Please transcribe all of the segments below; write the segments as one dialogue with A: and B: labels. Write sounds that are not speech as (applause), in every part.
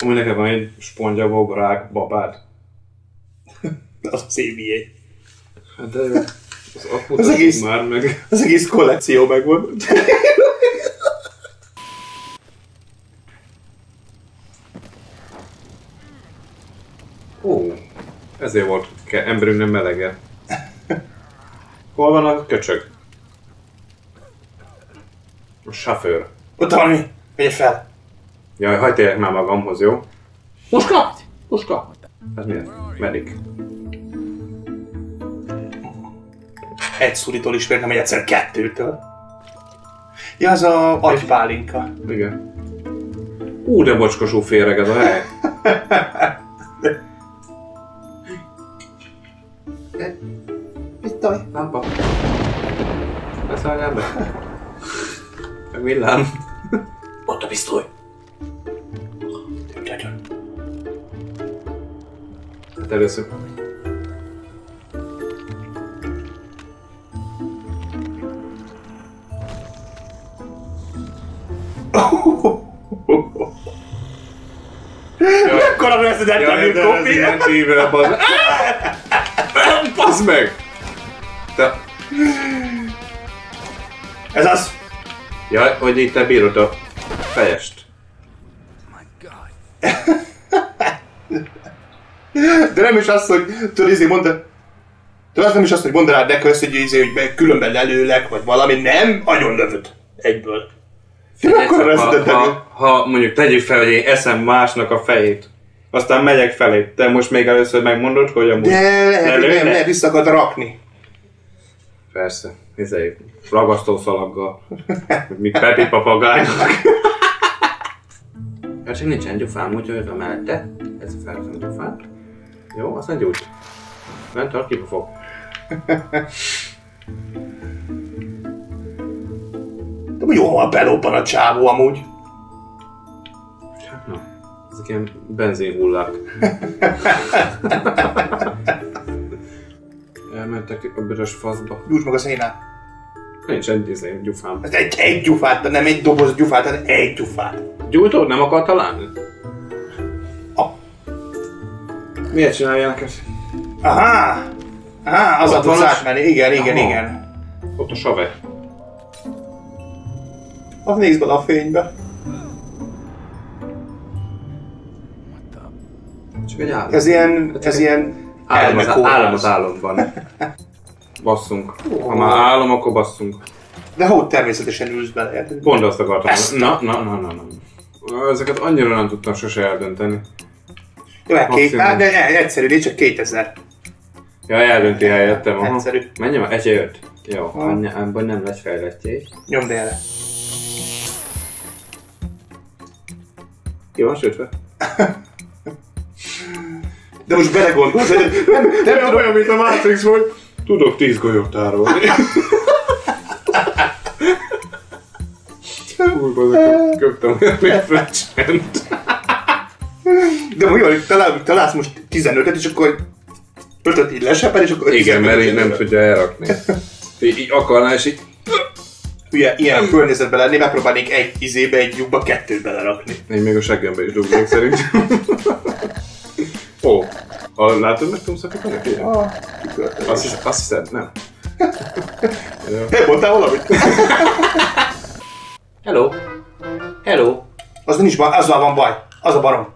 A: Amúgy neked van egy spongyabob rák babád. (laughs)
B: Az az ABA.
A: Hát de az
B: Az egész-
A: már meg.
B: Az egész kollekció megvan.
A: Ó, ezért volt ke- emberünknek melege. Hol van a köcsög? A sofőr.
B: Ott valami. Vegye fel.
A: Jaj, hagyd térjek már magamhoz, jó? Puska! Puska! Ez mi? Medik.
B: Egy szulitól is nem egy egyszer kettőtől. Ja, az a agypálinka.
A: Igen. Ú, de bocskosú féreg ez a hely.
B: Itt a...
A: Lámpa. Leszálljál be. Meg villám.
B: Gyergyön.
A: Hát először. (laughs)
B: Mekkora Resident Evil
A: de
B: kopi?
A: Resident Evil, bazd Bazd meg! Te...
B: Ez az.
A: Jaj, hogy itt te bírod a fejest.
B: De nem is az, hogy tudod, izé mondta, tudod, az nem is az, hogy mondd rád neki azt, hogy, izé, hogy be- különben lelőlek, vagy valami, nem, agyon lövöd. Egyből. Mekkora
A: ha,
B: Resident Evil?
A: ha, ha, mondjuk tegyük fel, hogy én eszem másnak a fejét, aztán megyek felé, te most még először megmondod, hogy amúgy
B: De lehet, nem, lehet vissza akar rakni.
A: Persze, izé, ragasztószalaggal, mint Pepi papagájnak. Hát csak nincsen gyufám, úgyhogy a mellette, ez a felveszem a gyufát. Jó, aztán gyújt. Bent tart, fog.
B: De jó van belóban a csávó amúgy.
A: Hát na, ezek ilyen benzinhullák. (laughs) Elmentek a büdös faszba.
B: Gyújts meg a szénát.
A: Nincs egy izé, gyufám.
B: Ez egy, egy gyufát, de nem egy doboz gyufát, hanem egy gyufát.
A: Gyújtod? Nem akar találni? Miért csinálják ezt?
B: Aha! Aha, az
A: Ott
B: a tudsz
A: van
B: átmenni. Igen, igen,
A: Aha.
B: igen.
A: Ott a save.
B: Az nézd bele a fénybe.
A: Csak egy állam.
B: Ez ilyen, ez ilyen
A: állam, az,
B: elmekórház.
A: állam az álomban. Basszunk. Ha már álom, akkor basszunk.
B: De hogy természetesen ülsz bele, érted?
A: Pont azt akartam.
B: Ezt.
A: Na, na, na, na, na. Ezeket annyira nem tudtam sose eldönteni.
B: Jó, hát két, á, de e- egyszerű, de csak 2000.
A: Ja, eldönti helyettem. Aha.
B: Egyszerű.
A: Már, egy jött. Jó, abban nem lesz fejlettség.
B: Nyomd erre.
A: Ki van sütve? (laughs)
B: De most belegondolsz, hogy nem, nem tudom,
A: olyan, mint a Matrix volt. Tudok tíz golyót tárolni. (laughs) Kurva, (laughs) köptem olyan refrecsent. (laughs)
B: de mi van, hogy talál, találsz most 15-öt, és akkor 5-öt így lesepel, és akkor
A: Igen,
B: 15-öt
A: mert így nem tudja elrakni. Így, így akarná, és így...
B: Hülye, ilyen környezetben lenni, megpróbálnék egy izébe, egy lyukba kettőt belerakni.
A: Én még a seggembe is dugnék szerintem. Ó, ha látod, meg tudom szakítani?
B: Ah,
A: Azt, hisz, azt hiszed, nem?
B: Te mondtál valamit? (laughs)
A: Hello. Hello.
B: Az nincs baj, azzal van baj. Az a barom.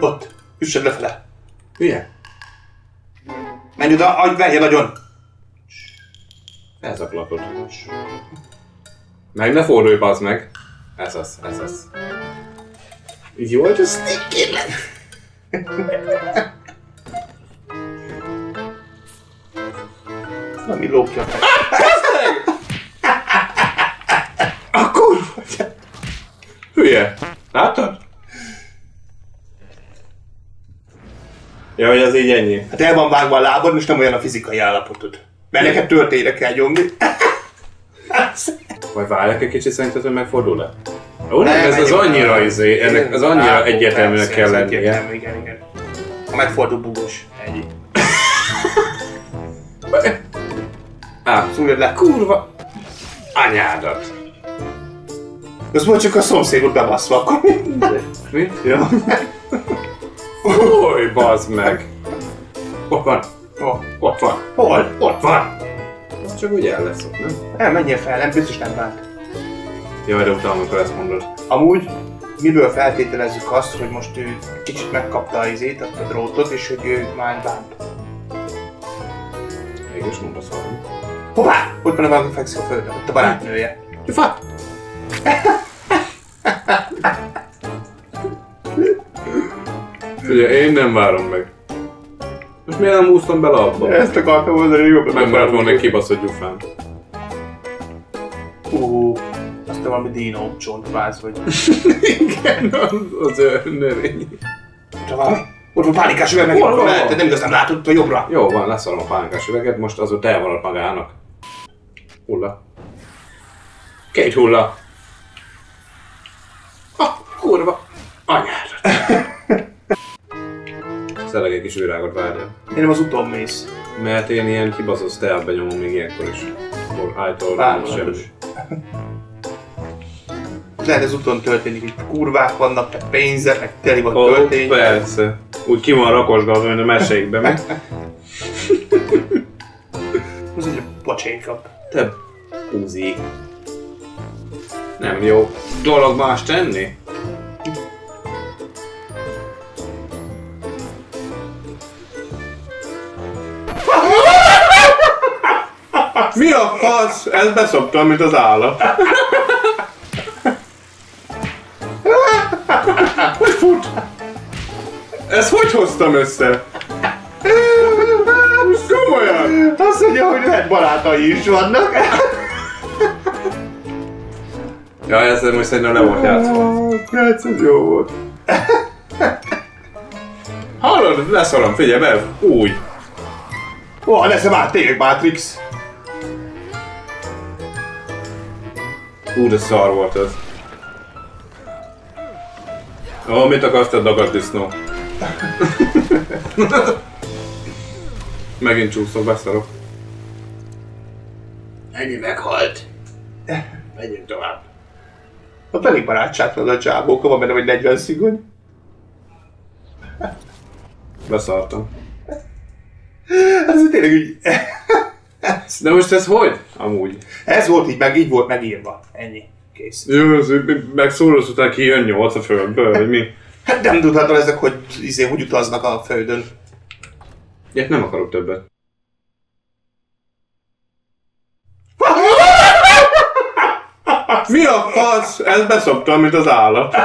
B: Ott. Üssed lefele.
A: Hülye?
B: Menj oda, adj, verje nagyon.
A: Elzaklatod. Meg ne fordulj, bazd meg. Ez az, ez az. Így jó, hogy ez sneaky lett.
B: Ami lókja.
A: A kurva! Hülye! Láttad? Ja, hogy az így ennyi.
B: Hát el van vágva a lábad, most nem olyan a fizikai állapotod. Mert neked történre kell nyomni.
A: Vagy (laughs) várjak egy kicsit, szerinted, hogy megfordul le? Ó, nem,
B: Nem,
A: ez az annyira izé, ennek az annyira egyértelműnek kell lennie.
B: egyértelmű, Igen, igen. Ha megfordul bugos. Ennyi. (laughs)
A: Á,
B: Szúrjad le.
A: kurva! Anyádat!
B: Az volt csak a szomszédot bebaszva, akkor
A: Mi?
B: Ja.
A: Oly, bazd meg! Ott van,
B: Oh,
A: ott van,
B: hol? Ott van!
A: az csak úgy el lesz ott, nem?
B: Nem, menjél fel, nem, biztos nem vált.
A: Jaj, de utána, amikor ezt mondod.
B: Amúgy, miből feltételezzük azt, hogy most ő kicsit megkapta az izét, azt a drótot, és hogy ő már bánt.
A: Mégis mondasz valami.
B: Hová? Ott van a maga fekszik a földön, ott a barátnője.
A: Gyufa! (laughs) Ugye én nem várom meg. Most miért nem úsztam bele abba?
B: Ezt akartam mondani, hogy jobb.
A: Meg maradt volna egy kibaszott gyufám.
B: Ú, azt a valami dino csontváz vagy.
A: Igen, az, az ő növény.
B: Ott van valami. Ott van pánikás üveg, ott
A: hol?
B: mehetted, nem igaz, nem látod, a jobbra.
A: Jó van, leszarom a pánkás üveget, most az ott elmaradt magának. Hulla. Két hulla. Kurva. Anyád. Szeleg egy kis virágot várja.
B: Én nem az utón mész.
A: Mert én ilyen kibaszott stealth nyomom még ilyenkor is. Akkor állítól nem
B: Vágod.
A: semmi.
B: Lehet ez úton történik, hogy kurvák vannak, meg pénzek, meg teli van
A: Ó,
B: töltény.
A: persze. Úgy ki van rakosgatva, mint a mesékben, mi?
B: Az egy pocsénka.
A: Te puzi. Nem jó dolog más tenni? Mi a fasz? Ez beszoptam, mint az állat. Hogy fut? Ezt hogy hoztam össze? Komolyan?
B: Azt mondja, hogy lehet barátai is vannak.
A: Ja, ezzel most szerintem le volt játszva.
B: Kec, ez jó volt.
A: Hallod? Leszarom, figyelj be! Úgy.
B: Ó, lesz már tényleg Matrix.
A: Ú, de szar volt ez. Ó, mit akarsz te dagadt disznó? (laughs) Megint csúszok, beszarok.
B: Ennyi meghalt. Menjünk tovább. Ott elég barátságtalan a csábók, van benne vagy 40 szigony.
A: Beszartam.
B: Ez tényleg úgy...
A: De most ez hogy? Amúgy.
B: Ez volt így, meg így volt megírva. Ennyi. Kész.
A: Jó, ez meg szólasz után ki jön nyolc a földből, vagy mi?
B: Hát nem tudhatod ezek, hogy izé, hogy utaznak a földön.
A: Ilyet nem akarok többet. (laughs) Mi a fasz? Ezt beszoptam, mint az állat.